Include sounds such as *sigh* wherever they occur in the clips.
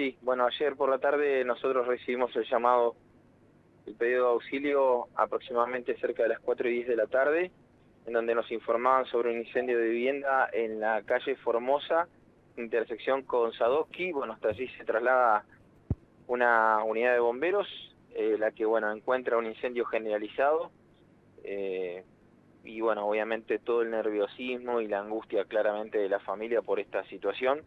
sí, bueno, ayer por la tarde nosotros recibimos el llamado, el pedido de auxilio aproximadamente cerca de las 4 y 10 de la tarde, en donde nos informaban sobre un incendio de vivienda en la calle Formosa, intersección con Sadowski. Bueno, hasta allí se traslada una unidad de bomberos, eh, la que, bueno, encuentra un incendio generalizado. Eh, y bueno, obviamente todo el nerviosismo y la angustia claramente de la familia por esta situación,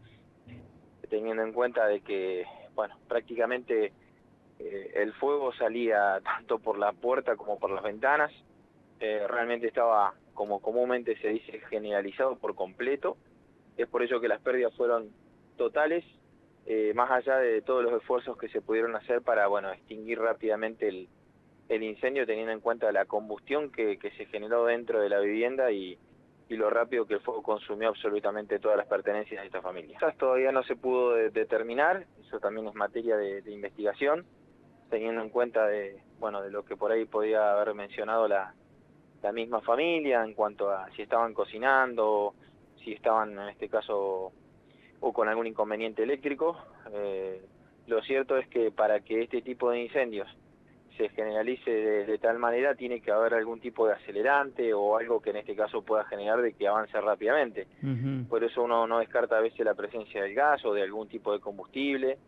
teniendo en cuenta de que, bueno, prácticamente eh, el fuego salía *laughs* tanto por la puerta como por las ventanas, eh, realmente estaba, como comúnmente se dice, generalizado por completo, es por ello que las pérdidas fueron totales, eh, más allá de todos los esfuerzos que se pudieron hacer para, bueno, extinguir rápidamente el, el incendio teniendo en cuenta la combustión que, se generó dentro de la vivienda y, lo rápido que el fuego consumió absolutamente todas las pertenencias de esta familia. Todavía no se pudo determinar, eso también es materia de, investigación, teniendo en cuenta de, bueno, de lo que por ahí podía haber mencionado la, misma familia en cuanto a si estaban cocinando, si estaban en este caso o con algún inconveniente eléctrico. Eh, lo cierto es que para que este tipo de incendios se generalice de, tal manera, tiene que haber algún tipo de acelerante o algo que en este caso pueda generar de que avance rápidamente. Por eso uno no descarta a veces la presencia del gas o de algún tipo de combustible,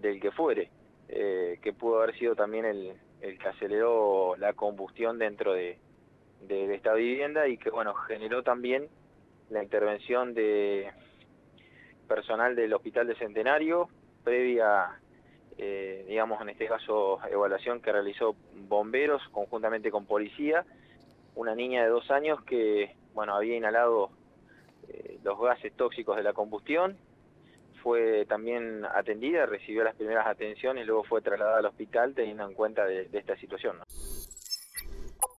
del que fuere, eh, que pudo haber sido también el, que aceleró la combustión dentro de, de, esta vivienda y que bueno generó también la intervención de personal del Hospital de Centenario previa eh, digamos en este caso evaluación que realizó bomberos conjuntamente con policía, una niña de dos años que bueno había inhalado eh, los gases tóxicos de la combustión, fue también atendida, recibió las primeras atenciones luego fue trasladada al hospital teniendo en cuenta de, esta situación.